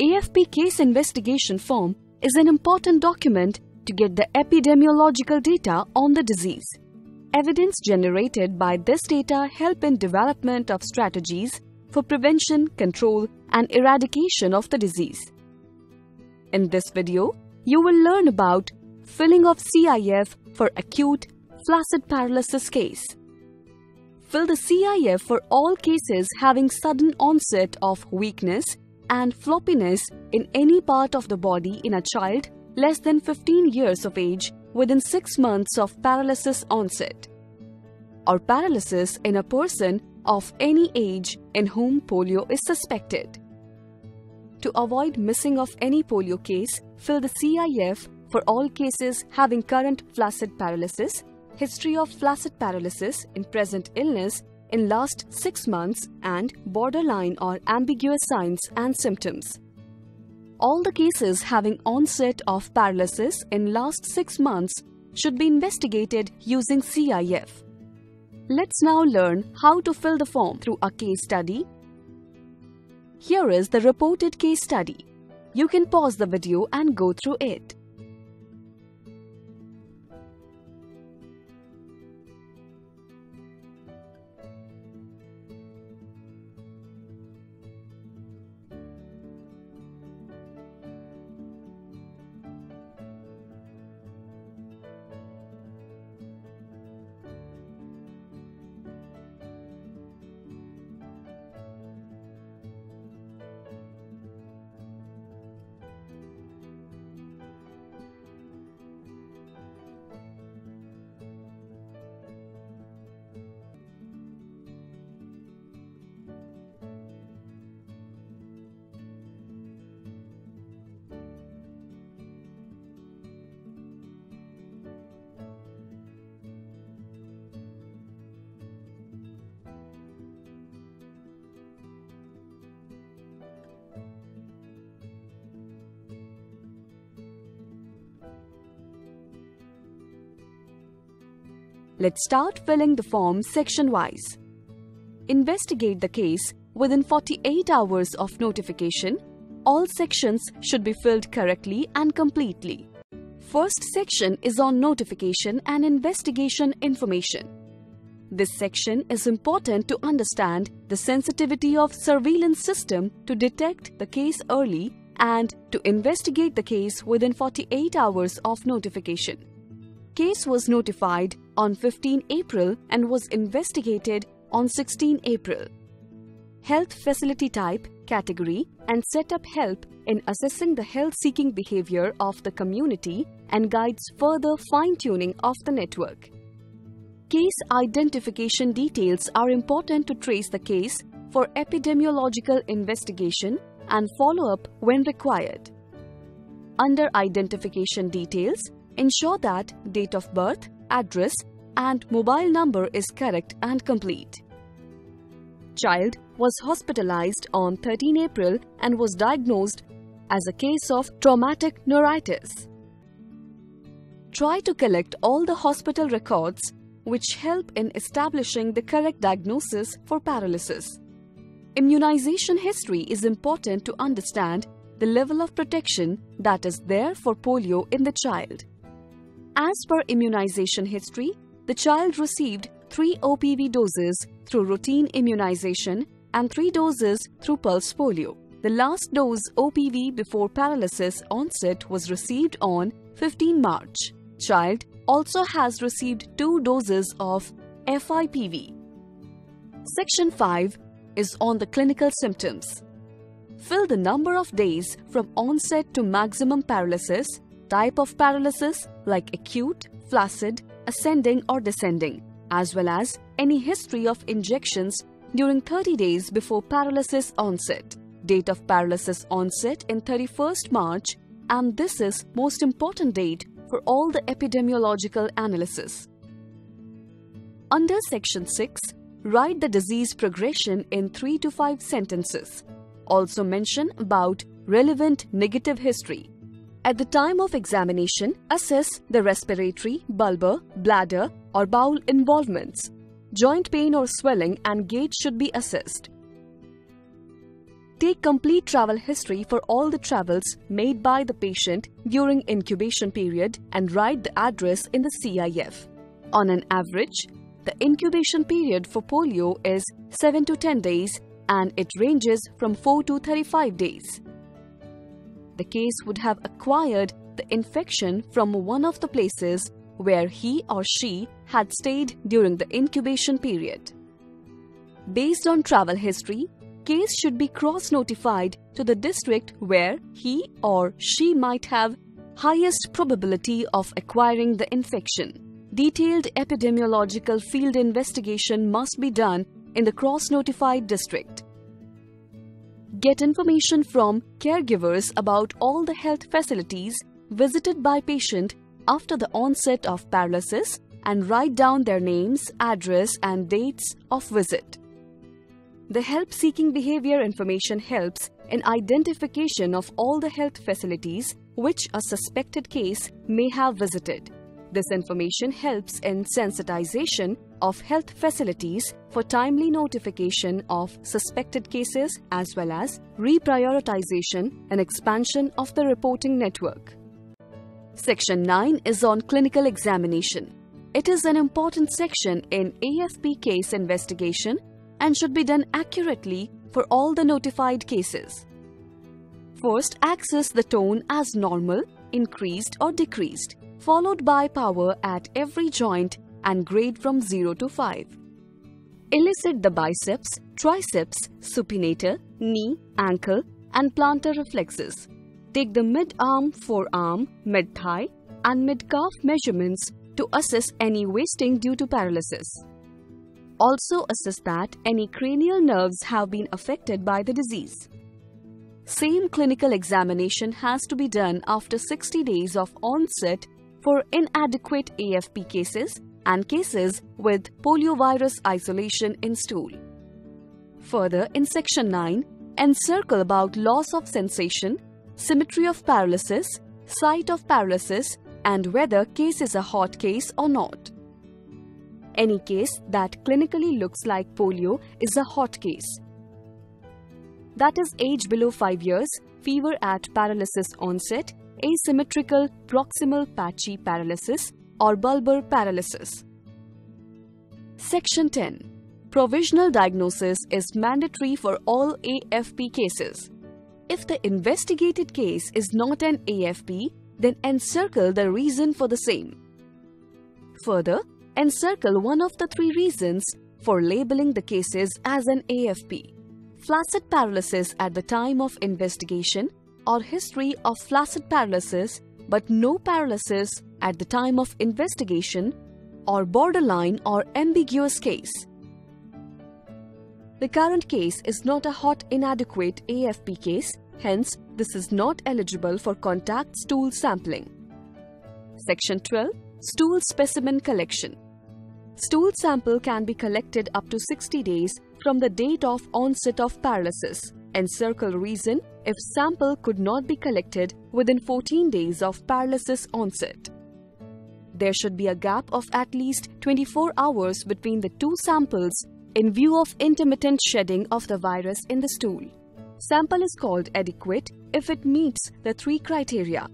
AFP case investigation form is an important document to get the epidemiological data on the disease. Evidence generated by this data help in development of strategies for prevention, control and eradication of the disease. In this video, you will learn about filling of CIF for acute flaccid paralysis case. Fill the CIF for all cases having sudden onset of weakness and floppiness in any part of the body in a child less than 15 years of age within 6 months of paralysis onset. Or paralysis in a person of any age in whom polio is suspected. To avoid missing of any polio case, fill the CIF for all cases having current flaccid paralysis, history of flaccid paralysis in present illness in last 6 months and borderline or ambiguous signs and symptoms. All the cases having onset of paralysis in last 6 months should be investigated using CIF. Let's now learn how to fill the form through a case study. Here is the reported case study. You can pause the video and go through it. Let's start filling the form section-wise. Investigate the case within 48 hours of notification. All sections should be filled correctly and completely. First section is on notification and investigation information. This section is important to understand the sensitivity of surveillance system to detect the case early and to investigate the case within 48 hours of notification. Case was notified on 15 April and was investigated on 16 April. Health facility type, category and set up help in assessing the health-seeking behavior of the community and guides further fine-tuning of the network. Case identification details are important to trace the case for epidemiological investigation and follow-up when required. Under identification details, ensure that date of birth, address and mobile number is correct and complete. Child was hospitalized on 13 April and was diagnosed as a case of traumatic neuritis. Try to collect all the hospital records which help in establishing the correct diagnosis for paralysis. Immunization history is important to understand the level of protection that is there for polio in the child. As per immunization history, the child received 3 OPV doses through routine immunization and 3 doses through pulse polio. The last dose OPV before paralysis onset was received on 15 March. Child also has received 2 doses of FIPV. Section 5 is on the clinical symptoms. Fill the number of days from onset to maximum paralysis, type of paralysis like acute, flaccid, ascending or descending, as well as any history of injections during 30 days before paralysis onset. Date of paralysis onset in 31st March and this is most important date for all the epidemiological analysis. Under section 6, write the disease progression in 3 to 5 sentences. Also mention about relevant negative history. At the time of examination, assess the respiratory, bulbar, bladder or bowel involvements. Joint pain or swelling and gait should be assessed. Take complete travel history for all the travels made by the patient during incubation period and write the address in the CIF. On an average, the incubation period for polio is 7 to 10 days and it ranges from 4 to 35 days. The case would have acquired the infection from one of the places where he or she had stayed during the incubation period. Based on travel history, case should be cross-notified to the district where he or she might have highest probability of acquiring the infection. Detailed epidemiological field investigation must be done in the cross-notified district. Get information from caregivers about all the health facilities visited by patient after the onset of paralysis and write down their names, address and dates of visit. The help-seeking behavior information helps in identification of all the health facilities which a suspected case may have visited. This information helps in sensitization of health facilities for timely notification of suspected cases as well as reprioritization and expansion of the reporting network. Section 9 is on clinical examination. It is an important section in AFP case investigation and should be done accurately for all the notified cases. First, access the tone as normal, increased or decreased, followed by power at every joint and grade from 0 to 5. Elicit the biceps, triceps, supinator, knee, ankle and plantar reflexes. Take the mid-arm, forearm, mid-thigh and mid-calf measurements to assess any wasting due to paralysis. Also assess that any cranial nerves have been affected by the disease. Same clinical examination has to be done after 60 days of onset for inadequate AFP cases and cases with poliovirus isolation in stool. Further, in Section 9, encircle about loss of sensation, symmetry of paralysis, site of paralysis, and whether case is a hot case or not. Any case that clinically looks like polio is a hot case. That is age below 5 years, fever at paralysis onset, asymmetrical proximal patchy paralysis, or bulbar paralysis. Section 10. Provisional diagnosis is mandatory for all AFP cases. If the investigated case is not an AFP, then encircle the reason for the same. Further, encircle one of the three reasons for labeling the cases as an AFP. Flaccid paralysis at the time of investigation or history of flaccid paralysis but no paralysis at the time of investigation or borderline or ambiguous case. The current case is not a hot inadequate AFP case, hence this is not eligible for contact stool sampling. Section 12 Stool Specimen Collection Stool sample can be collected up to 60 days from the date of onset of paralysis. Encircle reason if sample could not be collected within 14 days of paralysis onset. There should be a gap of at least 24 hours between the two samples in view of intermittent shedding of the virus in the stool. Sample is called adequate if it meets the three criteria.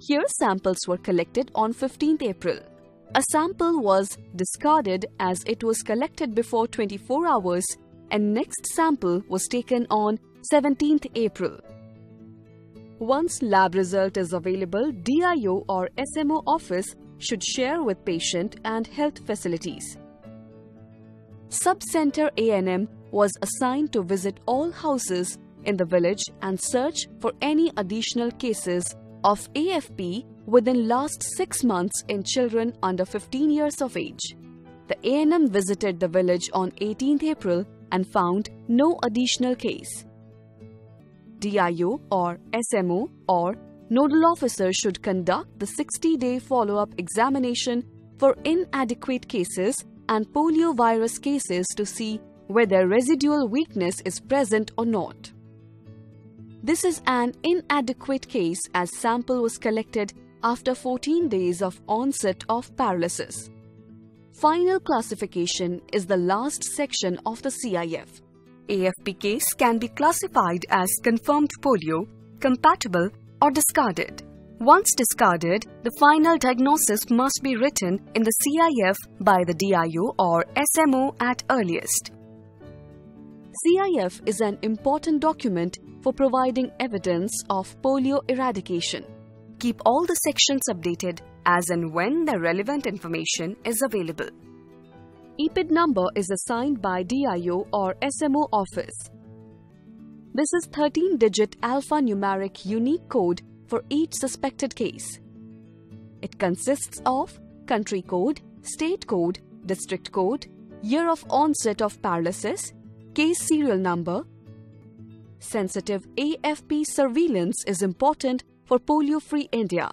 Here samples were collected on 15th April. A sample was discarded as it was collected before 24 hours and next sample was taken on 17th April. Once lab result is available, DIO or SMO office should share with patient and health facilities. Sub-center ANM was assigned to visit all houses in the village and search for any additional cases of AFP within last 6 months in children under 15 years of age. The ANM visited the village on 18th April and found no additional case. DIO or SMO or nodal officer should conduct the 60-day follow-up examination for inadequate cases and poliovirus cases to see whether residual weakness is present or not. This is an inadequate case as sample was collected after 14 days of onset of paralysis. Final classification is the last section of the CIF. AFP case can be classified as confirmed polio, compatible or discarded. Once discarded, the final diagnosis must be written in the CIF by the DIO or SMO at earliest. CIF is an important document for providing evidence of polio eradication. Keep all the sections updated as and when the relevant information is available. EPID number is assigned by DIO or SMO office. This is 13-digit alphanumeric unique code for each suspected case. It consists of country code, state code, district code, year of onset of paralysis, case serial number. Sensitive AFP surveillance is important for polio-free India.